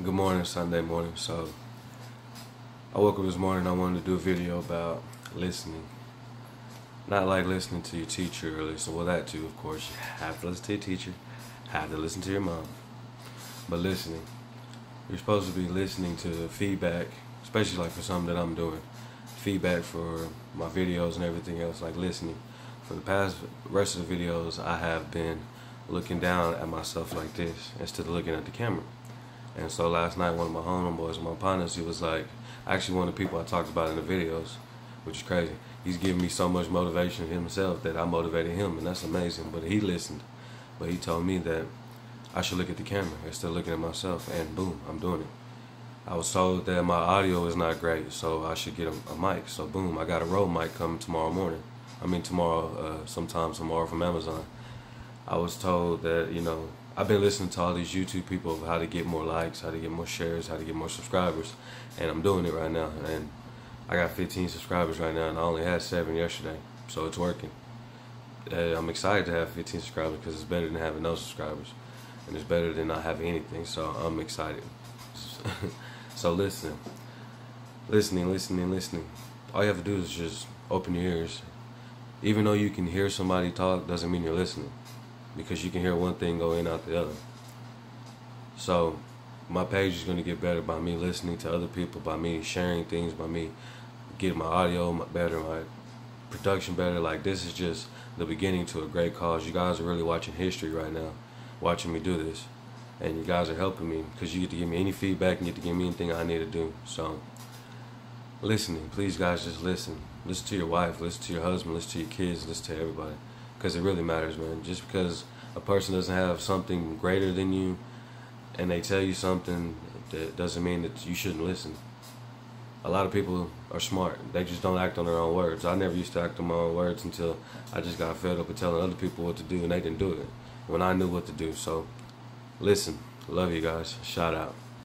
Good morning, Sunday morning. So, I woke up this morning. I wanted to do a video about listening. Not like listening to your teacher or listen. Well, that too, of course. You have to listen to your teacher. Have to listen to your mom. But listening, you're supposed to be listening to feedback, especially like for something that I'm doing. Feedback for my videos and everything else, like listening. For the past rest of the videos, I have been looking down at myself like this instead of looking at the camera. And so last night, one of my homeboys, my partners, he was like, actually one of the people I talked about in the videos, which is crazy. He's giving me so much motivation himself that I motivated him, and that's amazing. But he listened, but he told me that I should look at the camera instead of looking at myself, and boom, I'm doing it. I was told that my audio is not great, so I should get a, a mic. So boom, I got a Rode mic coming tomorrow morning. I mean tomorrow, uh, sometime tomorrow from Amazon. I was told that you know I've been listening to all these YouTube people of how to get more likes, how to get more shares, how to get more subscribers, and I'm doing it right now. And I got 15 subscribers right now, and I only had seven yesterday, so it's working. Uh, I'm excited to have 15 subscribers because it's better than having no subscribers, and it's better than not having anything. So I'm excited. so listen, listening, listening, listening. All you have to do is just open your ears. Even though you can hear somebody talk, doesn't mean you're listening because you can hear one thing go in out the other. So my page is going to get better by me listening to other people, by me sharing things, by me getting my audio better, my production better. Like this is just the beginning to a great cause. You guys are really watching history right now, watching me do this, and you guys are helping me because you get to give me any feedback and get to give me anything I need to do. So listening, please guys, just listen. Listen to your wife, listen to your husband, listen to your kids, listen to everybody because it really matters, man. Just because a person doesn't have something greater than you and they tell you something that doesn't mean that you shouldn't listen. A lot of people are smart. They just don't act on their own words. I never used to act on my own words until I just got fed up with telling other people what to do and they didn't do it when I knew what to do. So listen. Love you guys. Shout out.